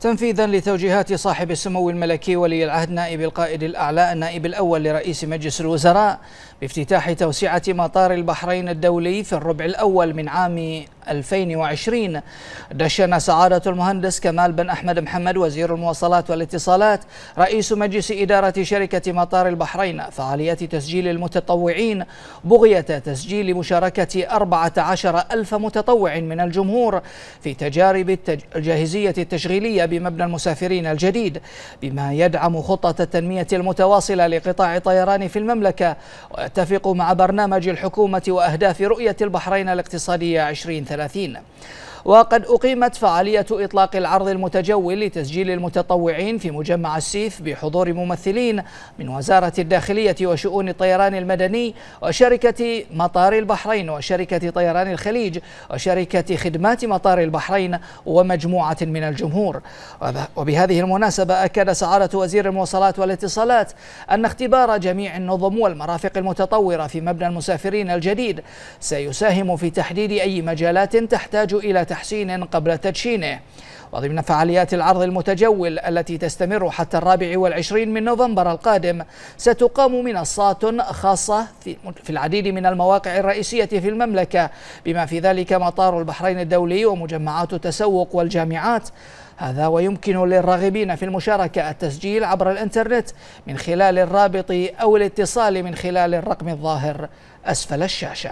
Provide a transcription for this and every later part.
تنفيذا لتوجيهات صاحب السمو الملكي ولي العهد نائب القائد الأعلى النائب الأول لرئيس مجلس الوزراء بافتتاح توسعة مطار البحرين الدولي في الربع الأول من عام 2020 دشن سعادة المهندس كمال بن أحمد محمد وزير المواصلات والاتصالات رئيس مجلس إدارة شركة مطار البحرين فعاليات تسجيل المتطوعين. بغية تسجيل مشاركة 14 ألف متطوع من الجمهور في تجارب الجاهزية التشغيلية بمبنى المسافرين الجديد بما يدعم خطة التنمية المتواصلة لقطاع الطيران في المملكة. ويتفق مع برنامج الحكومة وأهداف رؤية البحرين الاقتصادية 2030 sarracina. وقد أقيمت فعالية إطلاق العرض المتجول لتسجيل المتطوعين في مجمع السيف بحضور ممثلين من وزارة الداخلية وشؤون الطيران المدني وشركة مطار البحرين وشركة طيران الخليج وشركة خدمات مطار البحرين ومجموعة من الجمهور. وبهذه المناسبة أكد سعادة وزير المواصلات والاتصالات أن اختبار جميع النظم والمرافق المتطورة في مبنى المسافرين الجديد سيساهم في تحديد أي مجالات تحتاج إلى تحسين قبل تدشينه. وضمن فعاليات العرض المتجول التي تستمر حتى الرابع والعشرين من نوفمبر القادم ستقام منصات خاصة في العديد من المواقع الرئيسية في المملكة بما في ذلك مطار البحرين الدولي ومجمعات التسوق والجامعات. هذا ويمكن للراغبين في المشاركة التسجيل عبر الإنترنت من خلال الرابط أو الاتصال من خلال الرقم الظاهر أسفل الشاشة.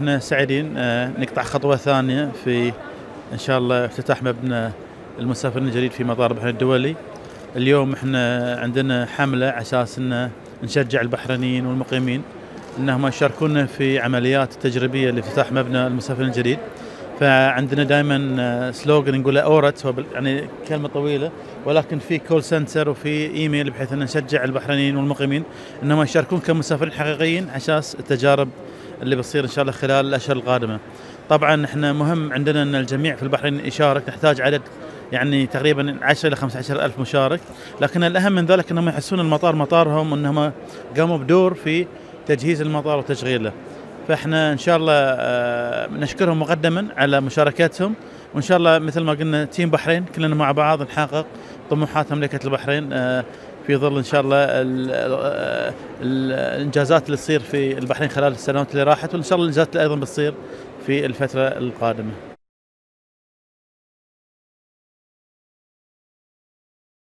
إحنا سعيدين آه، نقطع خطوة ثانية في إن شاء الله افتتاح مبنى المسافرين الجديد في مطار البحرين الدولي. اليوم إحنا عندنا حملة على أساس إن نشجع البحرينيين والمقيمين إنهم يشاركونا في عمليات تجريبية لافتتاح مبنى المسافرين الجديد. فعندنا دائما slogan آه، نقوله ORAT يعني كلمة طويلة ولكن في call center وفي إيميل بحيث إن نشجع البحرينيين والمقيمين إنهم يشاركون كمسافرين حقيقيين على أساس التجارب اللي بتصير إن شاء الله خلال الأشهر القادمة. طبعا إحنا مهم عندنا إن الجميع في البحرين يشارك نحتاج عدد يعني تقريبا 10 إلى 15 ألف مشارك لكن الأهم من ذلك إنهم يحسون المطار مطارهم انهم قاموا بدور في تجهيز المطار وتشغيله. فإحنا إن شاء الله آه، نشكرهم مقدما على مشاركتهم وإن شاء الله مثل ما قلنا تيم بحرين كلنا مع بعض نحقق طموحات مملكة البحرين آه، في ظل إن شاء الله آه، الإنجازات اللي تصير في البحرين خلال السنوات اللي راحت وإن شاء الله الإنجازات اللي أيضا بتصير في الفترة القادمة.